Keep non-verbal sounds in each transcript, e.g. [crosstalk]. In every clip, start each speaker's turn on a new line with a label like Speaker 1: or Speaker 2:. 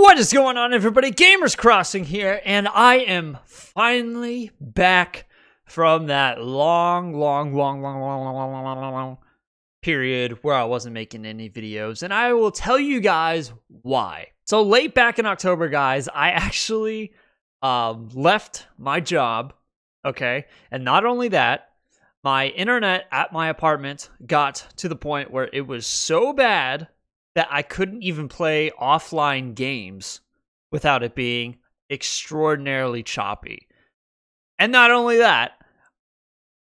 Speaker 1: What is going on, everybody? Gamers Crossing here, and I am finally back from that long, long, long, long, long, long, long, long, long, long period where I wasn't making any videos, and I will tell you guys why. So late back in October, guys, I actually um, left my job. Okay, and not only that, my internet at my apartment got to the point where it was so bad that I couldn't even play offline games without it being extraordinarily choppy. And not only that,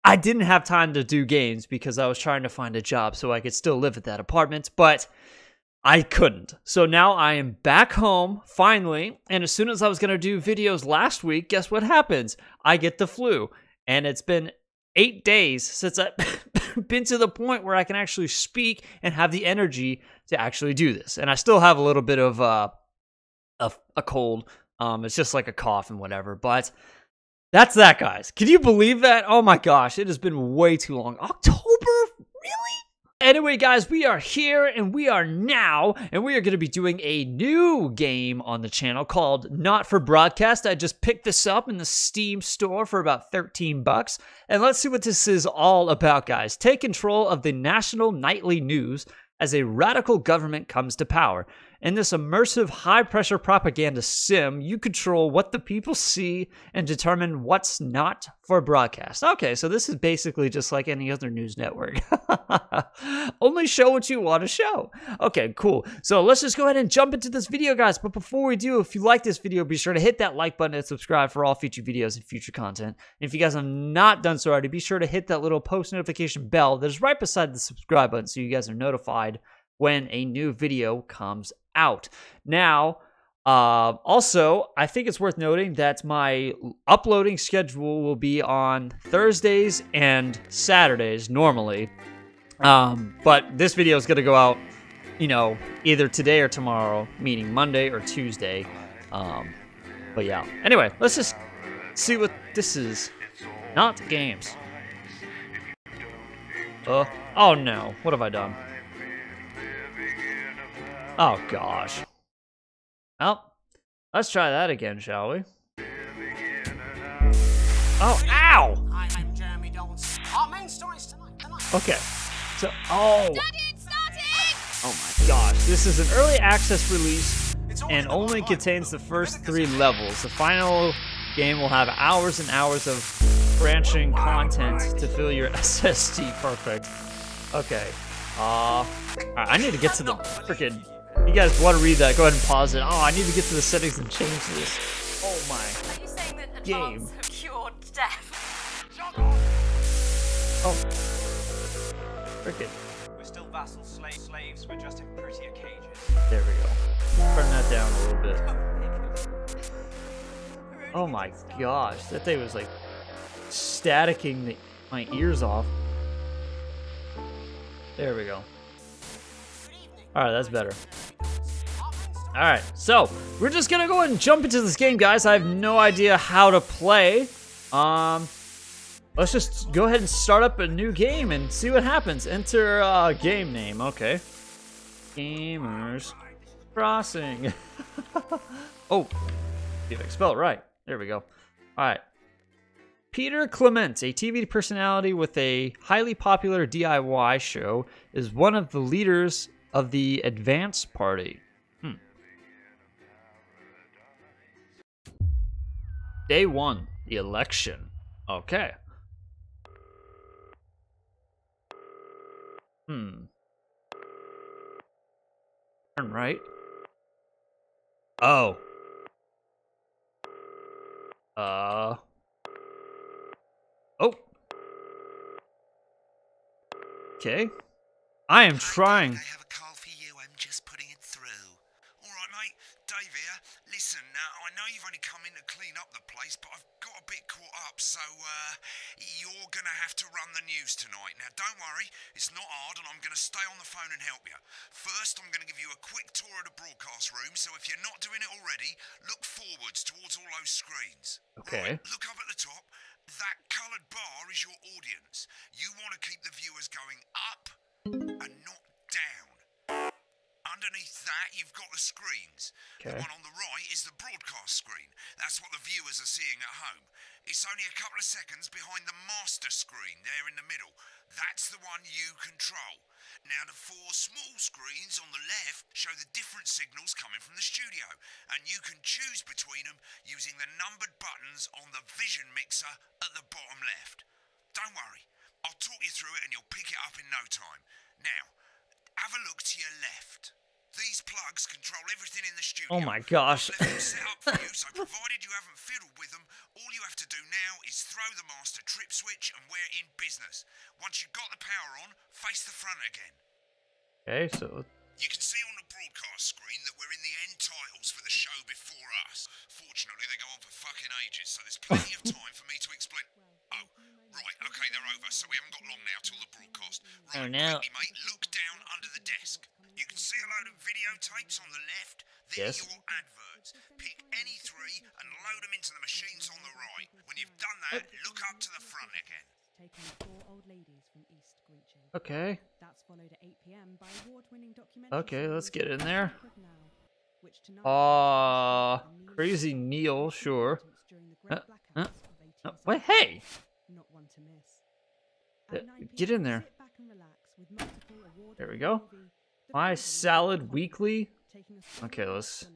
Speaker 1: I didn't have time to do games because I was trying to find a job so I could still live at that apartment, but I couldn't. So now I am back home finally, and as soon as I was going to do videos last week, guess what happens? I get the flu. And it's been 8 days since I've [laughs] [laughs] been to the point where I can actually speak and have the energy to actually do this. And I still have a little bit of uh, a, a cold. Um, it's just like a cough and whatever. But that's that, guys. Can you believe that? Oh my gosh, it has been way too long. October? Anyway, guys, we are here and we are now, and we are going to be doing a new game on the channel called Not for Broadcast. I just picked this up in the Steam store for about 13 bucks. And let's see what this is all about, guys. Take control of the national nightly news as a radical government comes to power. In this immersive, high pressure propaganda sim, you control what the people see and determine what's not for broadcast. Okay, so this is basically just like any other news network. [laughs] Only show what you want to show. Okay, cool. So let's just go ahead and jump into this video, guys. But before we do, if you like this video, be sure to hit that like button and subscribe for all future videos and future content. And if you guys have not done so already, be sure to hit that little post notification bell that is right beside the subscribe button so you guys are notified when a new video comes out. Now, uh, also, I think it's worth noting that my uploading schedule will be on Thursdays and Saturdays normally. Um, but this video is going to go out, you know, either today or tomorrow, meaning Monday or Tuesday. Um, but yeah. Anyway, let's just see what this is. Not games. Uh, oh no. What have I done? Oh, gosh. Well, let's try that again, shall we? Oh, ow! Okay. So, oh. Oh my gosh. This is an early access release and only contains the first three levels. The final game will have hours and hours of branching content to fill your [laughs] SSD. Perfect. Okay. Uh, I need to get to the freaking you guys want to read that, go ahead and pause it. Oh, I need to get to the settings and change this. Oh my.
Speaker 2: Are you saying that
Speaker 1: game.
Speaker 2: have cured death?
Speaker 1: Oh. Frickin'.
Speaker 3: We're still vassal slave slaves, we're just in prettier cages.
Speaker 1: There we go. Turn that down a little bit. [laughs] Oh my gosh, that thing was like staticking the, my ears off. There we go. Alright, that's better. Alright, so we're just gonna go ahead and jump into this game, guys. I have no idea how to play. Um, let's just go ahead and start up a new game and see what happens. Enter uh, game name, okay. Gamers Crossing. [laughs] oh, see if I spell it right. There we go. Alright. Peter Clement, a TV personality with a highly popular DIY show, is one of the leaders of the Advance Party. Day one, the election. Okay. Hmm. Turn right. Oh. Uh. Oh. Okay. I am trying.
Speaker 4: I have a call for you. I'm just putting it through. All right, mate. Dave here. Listen, now I know you've only come in to clean up the place, but I've got a bit caught up, so uh, you're gonna have to run the news tonight. Now, don't worry, it's not hard, and I'm gonna stay on the phone and help you. First, I'm gonna give you a quick tour of the broadcast room, so if you're not doing it already, look forwards towards all those screens.
Speaker 1: Okay.
Speaker 4: Right, look up at the top. That coloured bar is your audience. You want to keep the viewers going up and not. Underneath that, you've got the screens.
Speaker 1: Okay.
Speaker 4: The one on the right is the broadcast screen. That's what the viewers are seeing at home. It's only a couple of seconds behind the master screen there in the middle. That's the one you control. Now, the four small screens on the left show the different signals coming from the studio, and you can choose between them using the numbered buttons on the vision mixer at the bottom left. Don't worry, I'll talk you through it and you'll pick it up in no time. Now, have a look to your left. These plugs control everything in the studio.
Speaker 1: Oh my gosh.
Speaker 4: I've set up for you, so provided you haven't fiddled with them, all you have to do now is throw the master trip switch and we're in business. Once you've got the power on, face the front again.
Speaker 1: Okay, so
Speaker 4: You can see on the broadcast screen that we're in the end titles for the show before us. Fortunately, they go on for fucking ages, so there's plenty of time for me to explain. [laughs] Oh, right, okay, they're over, so we haven't got long now till the broadcast. Oh, right,
Speaker 1: Oh, no.
Speaker 4: quickly, mate, look down under the desk. You can see a load of videotapes on the left. They're
Speaker 1: Yes.
Speaker 4: your adverts. Pick any three and load them into the machines on the right. When you've done that, look up to the front again.
Speaker 5: taking four old ladies from East Greechy.
Speaker 1: okay.
Speaker 5: That's followed at 8 p.m. by award-winning documentary.
Speaker 1: Okay, let's get in there.
Speaker 5: Click of Now, which
Speaker 1: Uh, Crazy
Speaker 5: Neil
Speaker 1: Neil, sure.
Speaker 5: during
Speaker 1: Uh, uh, Uh, wait, hey!
Speaker 5: Not one to miss.
Speaker 1: Uh,
Speaker 5: At 9
Speaker 1: get in there.
Speaker 5: sit back and relax with multiple
Speaker 1: There we go.
Speaker 5: Movie, The
Speaker 1: My Salad Weekly.
Speaker 5: Taking us all
Speaker 1: Okay,
Speaker 5: the
Speaker 1: let's-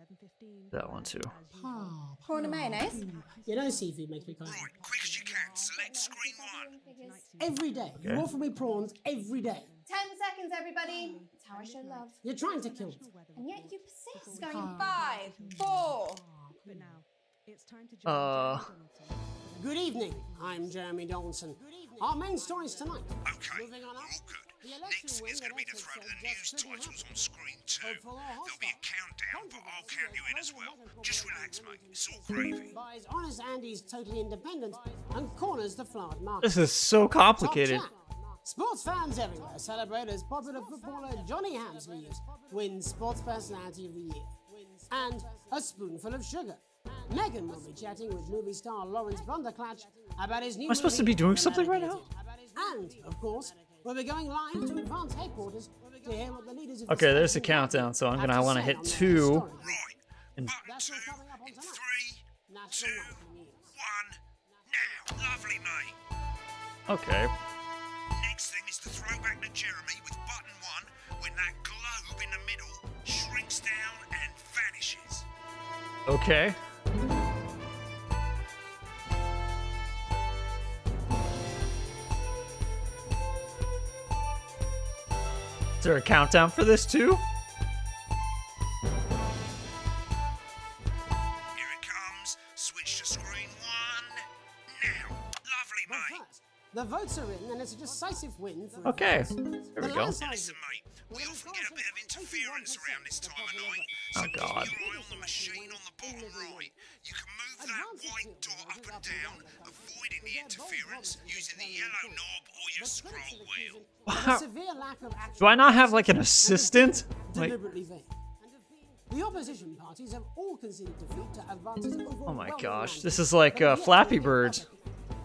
Speaker 1: that one too.
Speaker 5: as usual.
Speaker 6: Prawn and mayonnaise?
Speaker 7: You know seafood makes me kind of...
Speaker 4: Right, quick as you can, select screen one.
Speaker 7: Every day. You offer me prawns every day.
Speaker 6: Ten seconds, everybody. It's how I show love.
Speaker 7: You're trying to kill me.
Speaker 6: And yet you persist. Going in five, four.
Speaker 5: But now, it's time to join
Speaker 1: Uh.
Speaker 5: Jeremy Donaldson for the
Speaker 7: Good evening. I'm Jeremy Donaldson. Our main stories tonight.
Speaker 4: Okay,
Speaker 7: Moving on up.
Speaker 4: all good.
Speaker 7: The election
Speaker 4: Next
Speaker 7: win
Speaker 4: is going to be the
Speaker 7: that
Speaker 4: throw to the news titles on screen two.
Speaker 7: Hopeful or
Speaker 4: There'll be a countdown, but I'll count you in as well. Just relax, mate. It's all gravy.
Speaker 7: Buys Honest Andy's Totally Independent and corners the flowered market.
Speaker 1: This is so complicated.
Speaker 7: Sports fans everywhere celebrate as popular footballer Johnny Hamsleys wins Sports Personality of the Year. And a spoonful of sugar. Megan will be chatting with movie star Lawrence Blunderclatch about his new
Speaker 1: Am I supposed to be doing something right now?
Speaker 7: And, of course, we'll be going live to advance headquarters to hear what the leaders of the
Speaker 1: Okay, there's a countdown, so I'm gonna
Speaker 7: to
Speaker 1: wanna hit two.
Speaker 4: Right.
Speaker 1: And-
Speaker 4: Button two
Speaker 7: what's coming
Speaker 4: in
Speaker 7: tonight.
Speaker 4: three,
Speaker 7: National
Speaker 4: two,
Speaker 7: Nightly News.
Speaker 4: one, now. Lovely, mate.
Speaker 1: Okay.
Speaker 4: Next thing is to throw back to Jeremy with button one when that globe in the middle shrinks down and vanishes.
Speaker 1: Okay. There a countdown for this too?
Speaker 4: Here it comes. Switch to screen one. Now. Lovely,
Speaker 7: But
Speaker 4: mate.
Speaker 7: first, the votes are in, and it's a decisive win for.
Speaker 1: Okay.
Speaker 7: advance.
Speaker 1: There we
Speaker 7: The
Speaker 1: go.
Speaker 4: Listen, mate, we often get a bit of interference around this time of night. So
Speaker 1: Oh, God.
Speaker 4: keep your eye on the machine on the bottom right. You can move that white dot up and down, avoiding the interference using the yellow knob or your scroll wheel.
Speaker 7: A [laughs] severe lack of action
Speaker 1: Do I not have like an assistant? Like.
Speaker 7: The opposition parties have all conceded defeat to advances
Speaker 1: oh my gosh, this is like uh, Flappy Bird.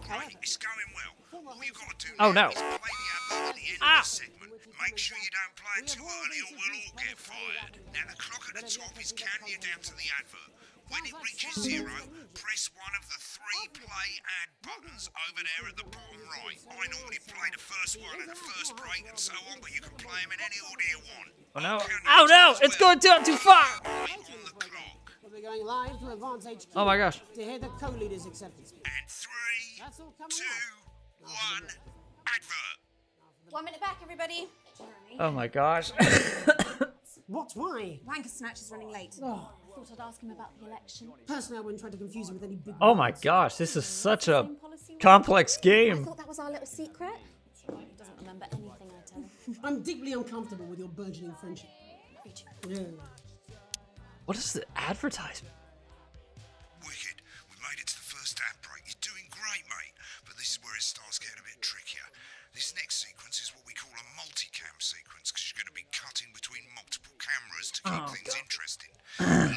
Speaker 4: Great, it's going well. All you gotta do
Speaker 1: Oh,
Speaker 4: now
Speaker 1: no.
Speaker 4: is play the advert at the end
Speaker 1: Ah.
Speaker 4: of the segment. Make sure you don't play it too early or we'll all get fired. Now the clock at the top is counting you down to the advert. When it reaches zero, press one of the three play ad buttons over there at the bottom right. I normally play the first one and the first break and so on, but you can play them in any order you want.
Speaker 1: Oh no! Oh no! It's going down too far!
Speaker 4: Right on the clock.
Speaker 7: We'll going live to Advance HQ.
Speaker 1: Oh my gosh.
Speaker 7: To hear the co-leaders' acceptance.
Speaker 4: And three,
Speaker 7: That's all coming
Speaker 4: two,
Speaker 7: up.
Speaker 4: one, advert.
Speaker 6: One minute back, everybody.
Speaker 1: Oh my gosh.
Speaker 7: What? Why?
Speaker 6: Wanker Snatch is running late.
Speaker 7: Oh,
Speaker 6: Thought I'd ask him about the election.
Speaker 7: personally, I wouldn't try to confuse him with any big.
Speaker 1: Oh my gosh, this is such a
Speaker 6: Same policy
Speaker 1: complex
Speaker 6: I
Speaker 1: game.
Speaker 6: thought that was our little secret. He doesn't remember anything I tell him. [laughs]
Speaker 7: I'm deeply uncomfortable with your burgeoning friendship. Yeah.
Speaker 1: What is the advertisement?
Speaker 4: Wicked. We made it to the first ad break. You're doing great, mate. But this is where it starts getting a bit trickier. This next sequence is what we call a multicam sequence because you're going to be cutting between multiple cameras to keep
Speaker 1: Oh,
Speaker 4: things
Speaker 1: God.
Speaker 4: interesting. [clears throat]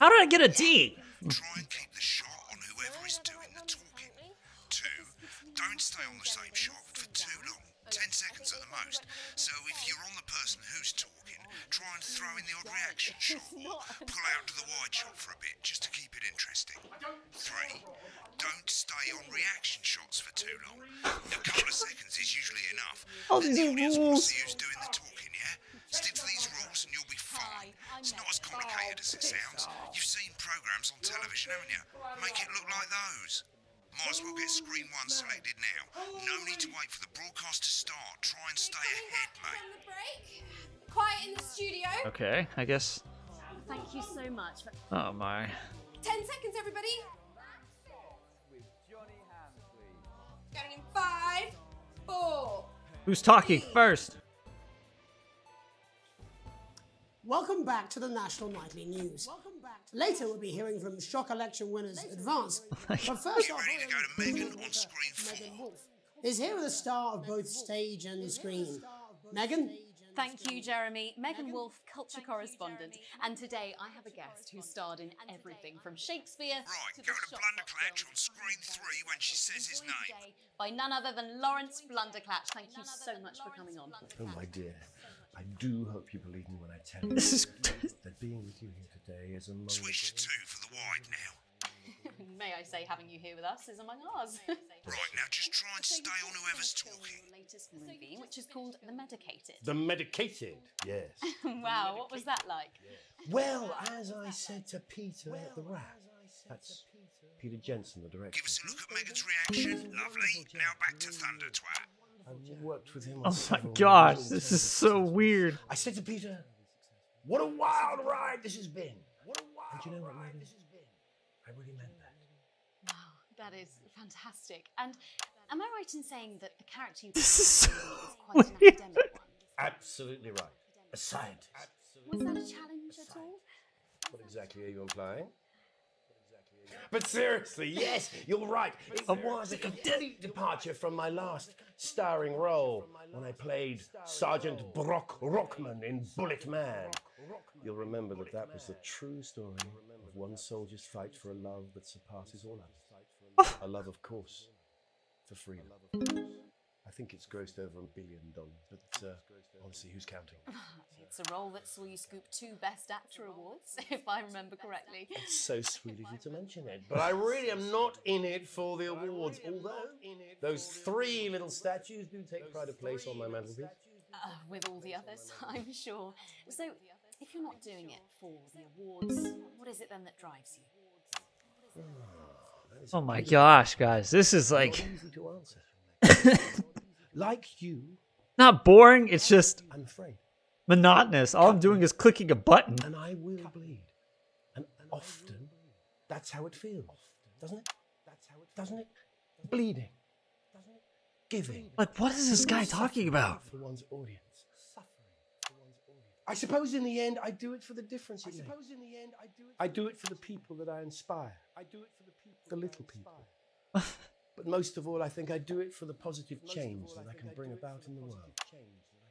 Speaker 1: How did I get a D?
Speaker 4: Try and keep the shot on whoever is doing the talking. Two, don't stay on the same shot for too long. Ten seconds at the most. So if you're on the person who's talking, try and throw in the odd reaction shot or pull out to the wide shot for a bit just to keep it interesting. Three, don't stay on reaction shots for too long. A couple of seconds is usually enough. Then the audience wants to see who's doing the talking, fine. It's not as complicated as it sounds. You've seen programs on television, haven't you? Make it look like those. Might as well get screen one selected now. No need to wait for the broadcast to start. Try and stay ahead, mate.
Speaker 6: Quiet in the studio.
Speaker 1: Okay, I guess.
Speaker 6: Thank you so much.
Speaker 1: Oh my.
Speaker 6: Ten seconds, everybody. Going in five, four.
Speaker 1: Who's talking first?
Speaker 7: Welcome back to the National Nightly News. Later, we'll be hearing from shock election winners Advance. But first
Speaker 4: Get
Speaker 7: off,
Speaker 4: ready to go to Megan on screen
Speaker 7: Megan
Speaker 4: four.
Speaker 7: Wolf is here with a star of both stage and screen. Megan,
Speaker 8: Thank you, Jeremy. Megan Wolf, culture correspondent. And today I have a guest who starred in everything from Shakespeare
Speaker 4: Right,
Speaker 8: to
Speaker 4: go
Speaker 8: the
Speaker 4: to Blunderclatch on screen three when she says his name.
Speaker 8: By none other than Lawrence Blunderclatch. Thank you so much for coming on.
Speaker 9: Oh, my dear. I do hope you believe me when I tell you
Speaker 1: This is
Speaker 9: that being with you here today is among
Speaker 4: Switch to two for the wide now. [laughs]
Speaker 8: May I say, having you here with us is among ours. [laughs]
Speaker 4: Right, now just try and stay on whoever's talking.
Speaker 8: your latest movie, which is called The Medicated.
Speaker 9: The medicated, yes. [laughs]
Speaker 8: wow, what was that like?
Speaker 9: well, as I said to Peter at the Rat, that's Peter Jensen, the director.
Speaker 4: Give us a look at Megan's reaction. Lovely. Now back to Thunder Twat.
Speaker 9: I've worked with him. Oh on
Speaker 1: Oh my gosh,
Speaker 9: major
Speaker 1: this is so weird.
Speaker 9: I said to Peter, "What a wild ride this has been." What a wild and you know what, Megan? I really meant that.
Speaker 8: Wow, that is fantastic. And am I right in saying that the character you
Speaker 1: This
Speaker 8: played
Speaker 1: is
Speaker 8: in the movie
Speaker 1: so
Speaker 8: is quite an academic one?
Speaker 9: Absolutely right. A scientist.
Speaker 8: Was that a challenge at all?
Speaker 9: What exactly are you implying? But seriously, yes, you're right. It was a complete departure from my last starring role when I played Sergeant Brock Rockman in Bullet Man. You'll remember that that was the true story of one soldier's fight for a love that surpasses all others. A love, of course, for freedom. I think it's grossed over a billion dollars, but uh, honestly, who's counting? [laughs]
Speaker 8: It's a role that saw you scoop two Best Actor awards, [laughs] if I remember correctly.
Speaker 9: It's so [laughs] sweet of you to mention it. But I really am not in it for the awards, although those three little statues do take pride of place on my mantelpiece.
Speaker 8: Uh, with all the others, I'm sure. So, if you're not doing it for the awards, what is it then that drives you? [sighs]
Speaker 1: Oh my gosh, guys, this is like
Speaker 9: Not easy to answer. like you,
Speaker 1: not boring. It's just
Speaker 9: I'm afraid.
Speaker 1: monotonous. All I'm doing is clicking a button.
Speaker 9: And I will bleed. And often, that's how it feels, doesn't it? That's how it doesn't it? Bleeding. Doesn't it? Giving.
Speaker 1: Like, what is this guy talking about?
Speaker 9: for one's audience. I suppose in the end I do it for the difference I suppose in the end I do it. I do it for the people that I inspire. I do it for the people. The little people. [laughs] but most of all, I think I do it for the positive change that I can bring about in the world.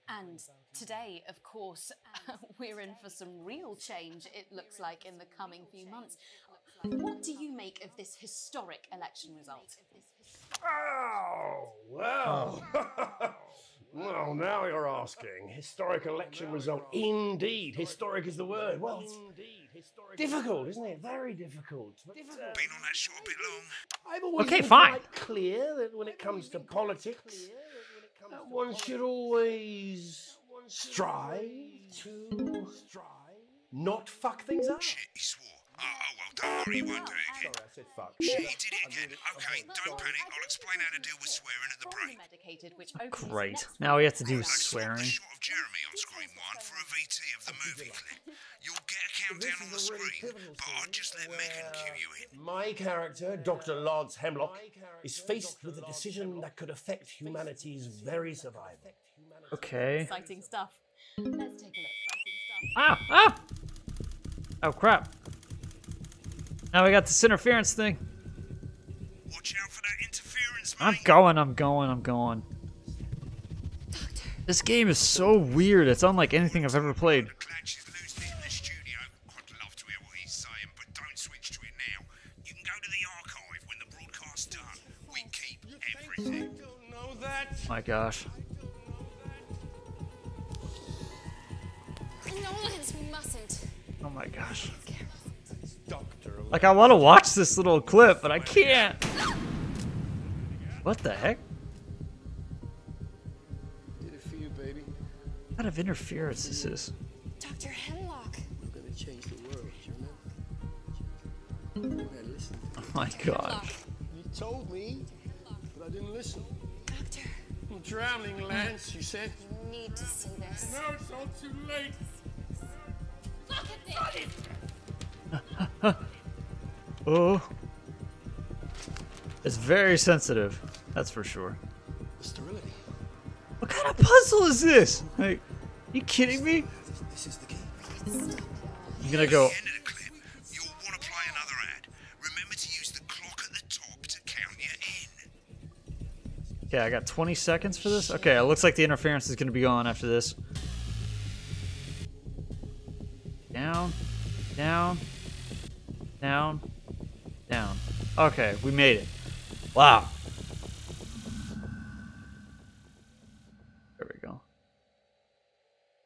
Speaker 8: And today, of course, [laughs] [laughs] we're in for some real change, it looks like, in the coming few months. What do you [laughs] make of this historic election result?
Speaker 9: Oh well. Well, now you're asking. Historic election result. Indeed, historic is the word. Well, it's difficult, isn't it? Very difficult. But, uh,
Speaker 4: Been on that show a bit long.
Speaker 9: I've always
Speaker 1: Okay,
Speaker 9: been
Speaker 1: fine.
Speaker 9: quite clear that when it comes to politics, uh, one should always strive to strive, not fuck things up.
Speaker 4: Shit, he swore. Oh, oh well, don't worry, he won't do it again.
Speaker 9: Sorry, I said fuck.
Speaker 4: Shit, he did it again. Okay, don't panic. I'll explain how to deal with swearing at the break.
Speaker 8: the medicated, which opens
Speaker 1: Great. Now we have to do
Speaker 4: Like
Speaker 1: swearing.
Speaker 4: shot of Jeremy on screen one for a VT of the movie clip. You'll get a countdown on the screen, but I'll just let Megan cue you in.
Speaker 9: My character, Dr. Lodds Hemlock, is faced with a decision that could affect humanity's very survival.
Speaker 1: Okay.
Speaker 8: exciting stuff. Let's take a look. Exciting stuff.
Speaker 1: Ah! Ah! Oh crap. Now we got this interference thing.
Speaker 4: Watch out for that interference, mate.
Speaker 1: I'm going, I'm going, I'm going. This game is so weird. It's unlike anything I've ever played.
Speaker 4: Clatch is
Speaker 1: Like I want to watch this little clip, but I can't. What the heck?
Speaker 10: Did it for you, baby.
Speaker 1: What kind of interference is this?
Speaker 6: Dr. Hemlock.
Speaker 10: I'm gonna change the world, you know? Now listen.
Speaker 1: Oh my god.
Speaker 10: You told me, but I didn't listen.
Speaker 6: Doctor,
Speaker 10: I'm drowning, Lance, you said.
Speaker 6: you need to see this.
Speaker 10: No, it's all too late.
Speaker 6: Look at this! [laughs]
Speaker 1: Oh. It's very sensitive. That's for sure.
Speaker 10: The sterility.
Speaker 1: What kind of puzzle is this? Like, you kidding me?
Speaker 10: This is the key.
Speaker 1: I'm gonna go.
Speaker 4: At the end of the clip, you'll want to play another ad. Remember to use the clock at the top to count you in.
Speaker 1: Okay, I got 20 seconds for this. Okay, it looks like the interference is gonna be on after this. Down, down. Okay, we made it. Wow. There we go.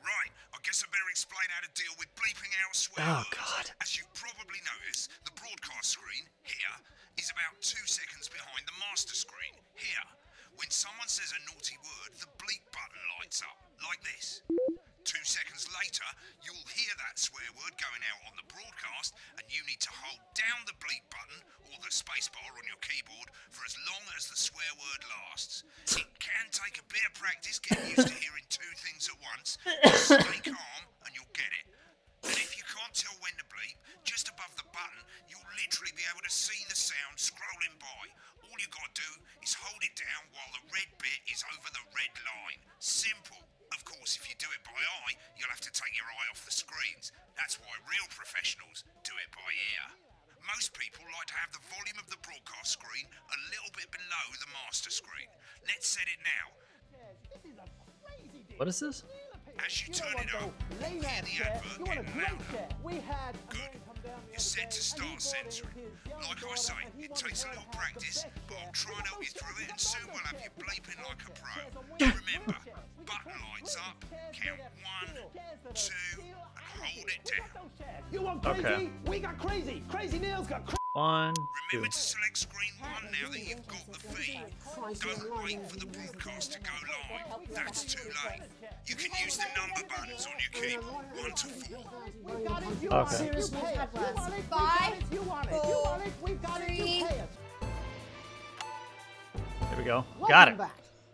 Speaker 4: Right, I guess I better explain how to deal with bleeping out swear
Speaker 1: Oh. God.
Speaker 4: As you've probably noticed, the broadcast screen here is about two seconds behind the master screen here. When someone says a naughty word, the bleep button lights up like this. Two seconds later, you'll hear that swear word going out on the broadcast, and you need to hold down the bleep button or the spacebar on your keyboard for as long as the swear word lasts. It can take a bit of practice getting used to hearing two things at once. Stay calm and you'll get it. And if you can't tell when to bleep, just above the button, you'll literally be able to see the sound scrolling by. All you gotta do is hold it down while the red bit is over the red line. Simple. Of course, if you do it by eye, you'll have to take your eye off the screens. That's why real professionals do it by ear. Most people like to have the volume of the broadcast screen a little bit below the master screen. Let's set it now.
Speaker 1: What is this?
Speaker 4: As you turn it up, you'll hear the advert getting louder. Good. You're set to start censoring. Like I say, it takes a little practice, but I'll try and help you through it, and soon we'll have you bleeping like a pro. Remember, button lights up, count one, two, and hold it down.
Speaker 9: You want
Speaker 1: Okay.
Speaker 9: crazy? We got crazy. Crazy Neil's got crazy.
Speaker 1: One, two.
Speaker 4: To select screen one now that you've got the feed. Don't wait for the broadcast to go live. That's too late. You can use the number buttons on your keyboard, one to four.
Speaker 1: Okay.
Speaker 7: Seriously, we've had worse.
Speaker 6: Five,
Speaker 9: You want it. You
Speaker 6: four,
Speaker 9: want it. We've got it. You
Speaker 6: three.
Speaker 9: pay us.
Speaker 1: There we go. Got it.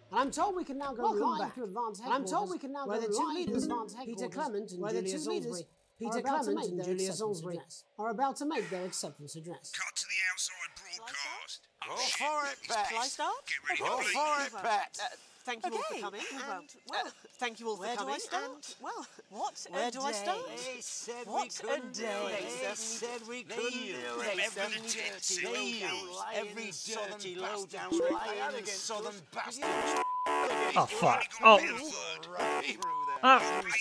Speaker 7: Back. And I'm told we can now go
Speaker 5: Welcome
Speaker 7: live
Speaker 5: back.
Speaker 7: to advance
Speaker 5: And I'm told we can now
Speaker 7: where
Speaker 5: go
Speaker 7: the two
Speaker 5: live to
Speaker 7: leaders,
Speaker 5: advance
Speaker 7: Peter Clement and
Speaker 5: where the
Speaker 7: Julia
Speaker 5: two leaders,
Speaker 7: Salisbury,
Speaker 5: Peter
Speaker 7: are about to
Speaker 5: Clement
Speaker 7: make
Speaker 5: and
Speaker 7: their
Speaker 5: Julia
Speaker 7: acceptance
Speaker 5: Salisbury,
Speaker 7: address. Are about to make their acceptance address.
Speaker 4: Cut to the outside broadcast.
Speaker 11: Oh, go
Speaker 4: Oh,
Speaker 11: for it, Pat. Shall I start?
Speaker 4: Get ready
Speaker 11: Go for it, [laughs] Pat.
Speaker 12: Thank you all
Speaker 11: Okay,
Speaker 12: for coming.
Speaker 11: well,
Speaker 12: and,
Speaker 11: well,
Speaker 12: uh, thank you all for
Speaker 11: where do I
Speaker 12: coming.
Speaker 11: start?
Speaker 12: And, well,
Speaker 11: What?
Speaker 12: Where
Speaker 11: Uh, do I start?
Speaker 12: They said we
Speaker 11: what
Speaker 12: couldn't
Speaker 11: a
Speaker 12: do
Speaker 11: day.
Speaker 12: it.
Speaker 11: They
Speaker 12: They
Speaker 11: said we couldn't do
Speaker 12: it.
Speaker 11: it.
Speaker 12: They
Speaker 11: Remember the
Speaker 12: dirty,
Speaker 11: dirty,
Speaker 12: low
Speaker 11: they
Speaker 12: down,
Speaker 11: used
Speaker 12: lying,
Speaker 11: every
Speaker 12: southern
Speaker 11: dirty,
Speaker 12: bastard,
Speaker 11: low down,
Speaker 12: trying
Speaker 11: lying
Speaker 12: against
Speaker 11: southern
Speaker 12: us.
Speaker 11: bastard.
Speaker 1: Oh fuck.
Speaker 4: Got
Speaker 1: Oh.
Speaker 4: bit of word.
Speaker 11: Right through there.
Speaker 1: Ah.
Speaker 12: I'm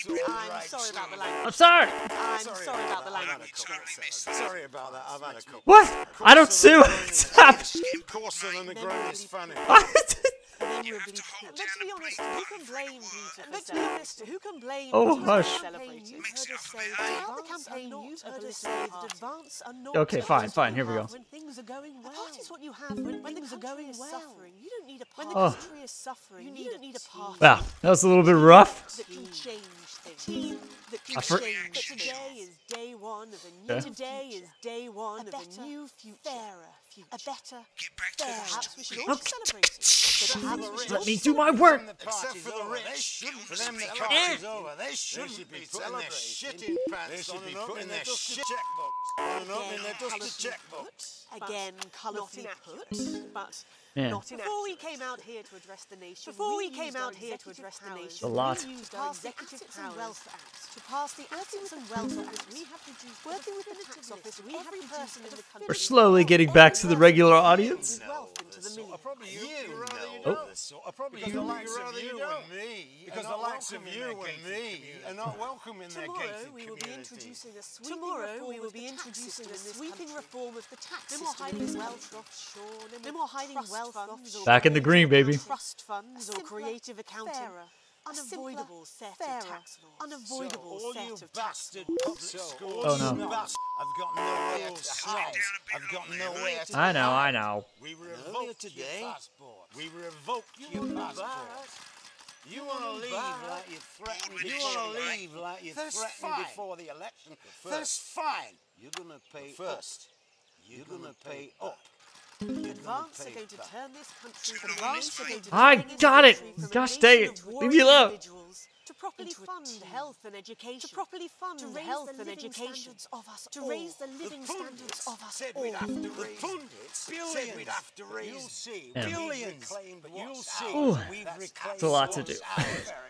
Speaker 12: sorry about the language.
Speaker 1: I'm sorry.
Speaker 12: I'm sorry about the language.
Speaker 4: you totally missed that.
Speaker 11: Sorry about that. I've had a couple.
Speaker 1: What? I don't see what's happening.
Speaker 11: Coarser than the grain is funny. [laughs]
Speaker 4: You have to hold
Speaker 12: Let's be honest, who can blame
Speaker 4: every
Speaker 12: Peter Let's be honest, who can blame
Speaker 1: Oh, hush.
Speaker 12: for celebrating?
Speaker 4: Mix it up a bit?
Speaker 12: Throughout the campaign, you've heard us say that advance are not
Speaker 1: Okay, fine, fine, here we go.
Speaker 12: When things are going well. A party's what you have when, when things are going well. Suffering. You don't need a party. When
Speaker 1: Oh.
Speaker 12: the country is suffering, you, don't need a party.
Speaker 1: Wow, that was a little bit rough.
Speaker 12: that can change things. That can
Speaker 1: I for-
Speaker 12: change. But today is day one of a new.
Speaker 1: Yeah.
Speaker 12: Today is day one of a new future. Fairer. A better.
Speaker 4: Get back to
Speaker 12: Fairer.
Speaker 4: the
Speaker 12: Perhaps we should all
Speaker 1: Okay.
Speaker 12: celebrate it. But perhaps we should
Speaker 1: Let me do my work.
Speaker 11: Except for the rich, for them the party's over. They shouldn't be putting their shit in pants. They should be putting their shit checkbook. On and up in their dusty checkbook.
Speaker 12: Again, colourfully put, but
Speaker 1: Man.
Speaker 12: not Before we came out here to address the nation, before we came out here to address the nation,
Speaker 1: A lot.
Speaker 12: we used our executive powers Wealth Act to pass the Assets and Wealth Act. We have reduced working with the tax office. We every person in the country.
Speaker 1: We're slowly getting back to the regular audience.
Speaker 12: Wealth into the millions.
Speaker 11: Probably you, you rather
Speaker 1: Oh.
Speaker 11: don't. Or probably you, the likes of you and me, because the likes of you and me are not welcome in their
Speaker 12: Tomorrow
Speaker 11: gated
Speaker 12: we will be introducing a sweeping Tomorrow reform we will be introducing a sweeping reform of the tax system. No more hiding wealth offshore. No more hiding wealth funds. or
Speaker 1: Back in the green, baby.
Speaker 12: Trust funds or creative accounting. unavoidable set of tax laws. Unavoidable
Speaker 11: So,
Speaker 12: set of tax laws.
Speaker 1: Oh, no.
Speaker 11: I've got nowhere to hide. I've got nowhere to
Speaker 1: I know, I know.
Speaker 11: We
Speaker 10: Earlier
Speaker 11: revoked
Speaker 10: today,
Speaker 11: your passport. We revoked your passport. You want to leave like you threatened. You want to leave like you threatened before the election.
Speaker 10: That's fine.
Speaker 11: You're gonna pay
Speaker 10: First,
Speaker 11: You're gonna pay up.
Speaker 12: Advance are going to turn this country Advance are going to
Speaker 1: I got it.
Speaker 12: country from a
Speaker 1: Gosh
Speaker 12: nation
Speaker 1: dang
Speaker 12: of
Speaker 1: it.
Speaker 12: warring
Speaker 1: Leave me alone.
Speaker 12: Individuals to properly
Speaker 6: into
Speaker 12: fund health and education. To properly fund
Speaker 6: To raise
Speaker 12: health
Speaker 6: the
Speaker 12: and education.
Speaker 6: standards of us
Speaker 12: to
Speaker 6: all.
Speaker 12: raise the
Speaker 11: The
Speaker 12: living standards of us
Speaker 11: said
Speaker 12: all.
Speaker 11: we'd have to
Speaker 10: The
Speaker 11: raise
Speaker 10: pundits
Speaker 11: said we'd have to raise
Speaker 10: You'll see.
Speaker 1: Yeah.
Speaker 11: billions.
Speaker 10: Reclaimed
Speaker 11: But you'll see,
Speaker 10: ours.
Speaker 1: Ooh.
Speaker 11: we've
Speaker 10: That's
Speaker 11: reclaimed
Speaker 1: It's a lot to do.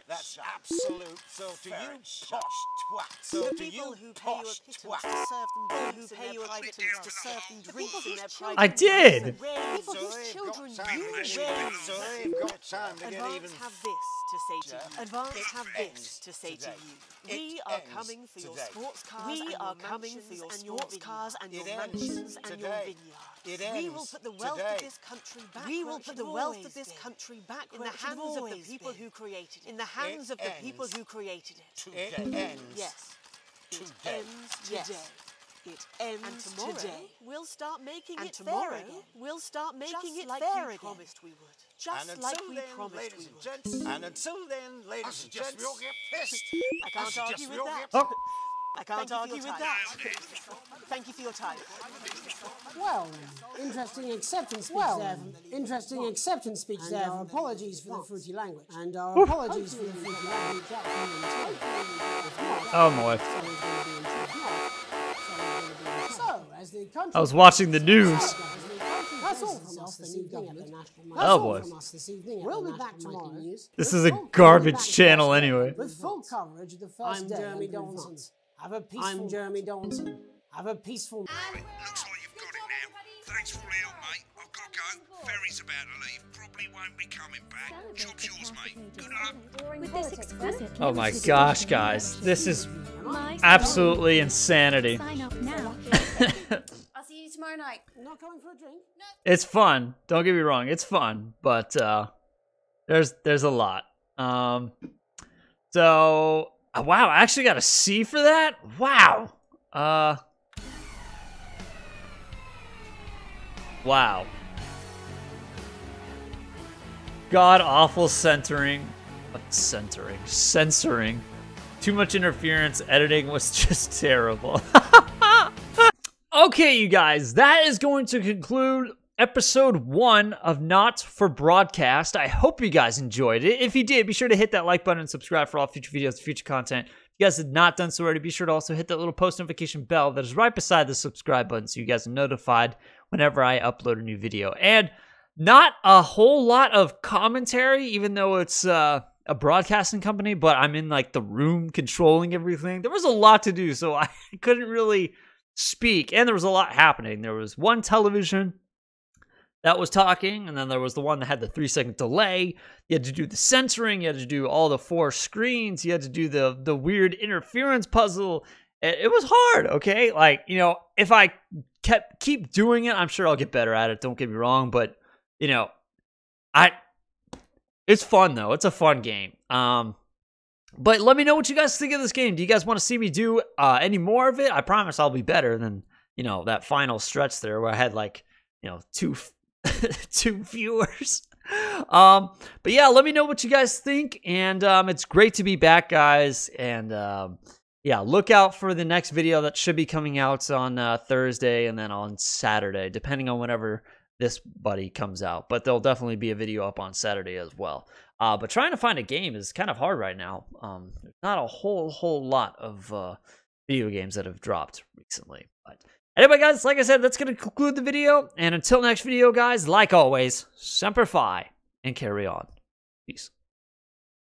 Speaker 11: That's absolute. So to you,
Speaker 10: Very
Speaker 11: posh twats. So
Speaker 12: The
Speaker 11: to
Speaker 12: people
Speaker 11: you,
Speaker 12: who pay you a pittance
Speaker 11: twats.
Speaker 12: to serve them
Speaker 6: Who pay
Speaker 12: their
Speaker 6: you a pittance
Speaker 12: to serve them drinks in their private
Speaker 1: I did.
Speaker 12: People whose children you raise.
Speaker 11: get- So they've got time to get
Speaker 12: Advance
Speaker 11: even
Speaker 12: have this to say to you. Advance have
Speaker 11: ends
Speaker 12: this to say to you.
Speaker 11: It
Speaker 12: We are coming for your sports cars
Speaker 6: We
Speaker 12: and
Speaker 6: are
Speaker 12: your
Speaker 6: coming
Speaker 12: mansions
Speaker 6: for your sports cars
Speaker 12: and your mansions and your
Speaker 11: today.
Speaker 12: vineyards.
Speaker 11: It
Speaker 12: we will put the wealth
Speaker 11: today.
Speaker 12: of this country back.
Speaker 6: We will put the wealth of this country back
Speaker 12: in the
Speaker 6: it
Speaker 12: hands of the people
Speaker 6: been.
Speaker 12: who created it. In the hands
Speaker 11: It
Speaker 12: of the people who created it.
Speaker 11: It ends
Speaker 12: Yes. It
Speaker 11: today.
Speaker 12: ends
Speaker 6: Yes.
Speaker 12: today. It ends
Speaker 6: And tomorrow,
Speaker 12: today. We'll start making
Speaker 6: and
Speaker 12: it
Speaker 6: tomorrow,
Speaker 12: fair again. We'll start making
Speaker 6: just
Speaker 12: it
Speaker 6: like
Speaker 12: fair
Speaker 6: we
Speaker 12: again.
Speaker 6: promised
Speaker 12: we would. Just
Speaker 11: and
Speaker 12: like
Speaker 11: until
Speaker 12: we
Speaker 11: then,
Speaker 12: promised
Speaker 11: ladies
Speaker 12: we
Speaker 11: and
Speaker 12: would.
Speaker 11: gents, and until then,
Speaker 10: I
Speaker 11: ladies and
Speaker 10: suggest
Speaker 11: gents,
Speaker 10: we all get pissed.
Speaker 12: I can't
Speaker 10: suggest
Speaker 12: argue with that.
Speaker 1: Oh,
Speaker 12: I can't
Speaker 6: Thank
Speaker 12: argue
Speaker 6: your
Speaker 12: with
Speaker 6: time.
Speaker 12: that. Thank you for your time.
Speaker 7: Well, interesting acceptance speech there. From, interesting acceptance speech there. Our apologies for the fruity language. And our apologies for the fruity language.
Speaker 1: oh my.
Speaker 7: So, as the
Speaker 1: I was watching the news.
Speaker 7: That's all oh, from us this evening at the National That's
Speaker 1: Oh,
Speaker 7: all
Speaker 1: boy.
Speaker 7: from us this evening. We'll be back tomorrow.
Speaker 1: This is a
Speaker 7: full
Speaker 1: garbage
Speaker 7: coverage
Speaker 1: channel anyway.
Speaker 7: With full coverage of the 1st
Speaker 13: I'm
Speaker 7: day.
Speaker 13: Jeremy
Speaker 7: under
Speaker 13: Donaldson.
Speaker 7: advance. Have a peaceful. I'm Jeremy Donaldson. Have a peaceful.
Speaker 4: Looks like you've got it now. Thanks for all the help, mate. I've got to go. Ferry's about to leave. Probably won't be coming back. Job's yours, mate. Good luck.
Speaker 6: With this explicit
Speaker 1: Oh my gosh, guys. This is absolutely insanity.
Speaker 6: Sign up now. [laughs]
Speaker 8: I'll see you tomorrow night.
Speaker 7: Not coming for a drink?
Speaker 1: It's fun. Don't get me wrong. It's fun, but uh there's there's a lot. Um so uh, wow, I actually got a C for that? Wow. Uh Wow. God awful centering. Centering. Censoring. Too much interference. Editing was [laughs] just terrible. [laughs] Okay, you guys, that is going to conclude episode one of Not for Broadcast. I hope you guys enjoyed it. If you did, be sure to hit that like button and subscribe for all future videos, future content. If you guys have not done so already, be sure to also hit that little post notification bell that is right beside the subscribe button so you guys are notified whenever I upload a new video. And not a whole lot of commentary, even though it's uh, a broadcasting company, but I'm in like the room controlling everything. There was a lot to do, so [laughs] I couldn't really speak. And there was a lot happening. There was one television that was talking, and then there was the one that had the three second delay. You had to do the censoring, you had to do all the four screens, you had to do the the weird interference puzzle. It, was hard, okay? Like, you know, if I kept keep doing it, I'm sure I'll get better at it. Don't get me wrong, but you know, I it's fun though. It's a fun game. Um but let me know what you guys think of this game. Do you guys want to see me do uh, any more of it? I promise I'll be better than you know that final stretch there where I had like you know two [laughs] two viewers. [laughs] Um, but yeah, let me know what you guys think, and um, it's great to be back, guys. And um, yeah, look out for the next video that should be coming out on uh, Thursday and then on Saturday, depending on whenever this buddy comes out. But there'll definitely be a video up on Saturday as well. Uh, but trying to find a game is kind of hard right now. Um, not a whole whole lot of uh, video games that have dropped recently. But anyway, guys, like I said, that's going to conclude the video. And until next video, guys, like always, semper fi and carry on. Peace.